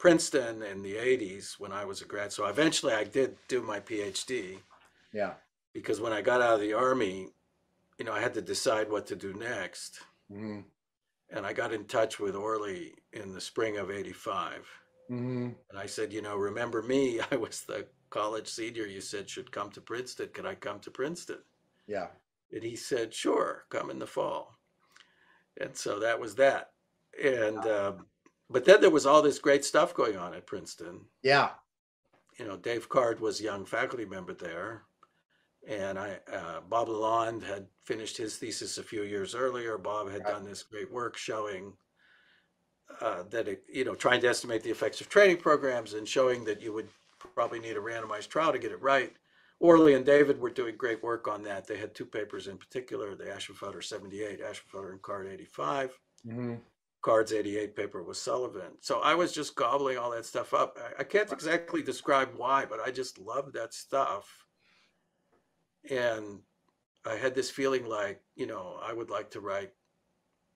Princeton in the 80s when I was a grad. So eventually I did do my PhD Yeah. because when I got out of the Army, you know, I had to decide what to do next. hmm And I got in touch with Orley in the spring of 85. hmm And I said, you know, remember me? I was the college senior you said should come to Princeton. Can I come to Princeton? Yeah. And he said, sure, come in the fall. And so that was that. And, um, but then there was all this great stuff going on at Princeton. Yeah. You know, Dave Card was a young faculty member there. And I, uh, Bob LaLonde had finished his thesis a few years earlier. Bob had Right. done this great work showing uh, that it, you know, trying to estimate the effects of training programs and showing that you would probably need a randomized trial to get it right. Orley and David were doing great work on that. They had two papers in particular, the Ashenfelter 78, Ashenfelter and Card 85. hmm Card's 88 paper was Sullivan. So I was just gobbling all that stuff up. I, I can't exactly describe why, but I just loved that stuff. And I had this feeling like, you know, I would like to write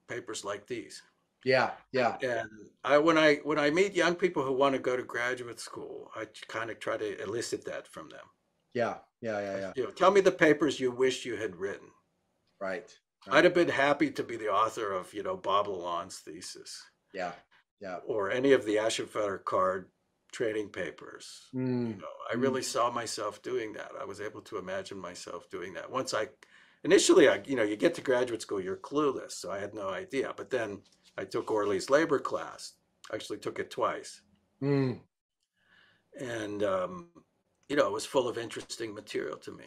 papers like these. Yeah. Yeah. And I when I when I meet young people who want to go to graduate school, I kind of try to elicit that from them. Yeah. Yeah. Yeah. Yeah. You know, tell me the papers you wish you had written. Right. I'd have been happy to be the author of, you know, Bob LaLonde's thesis Yeah. Yeah. or any of the Ashenfelter Card trading papers. You Mm. know, I Mm. really saw myself doing that. I was able to imagine myself doing that. Once I, initially, I, you know, you get to graduate school, you're clueless, so I had no idea. But then I took Orley's labor class. Actually, took it twice, Mm. and um, you know, it was full of interesting material to me.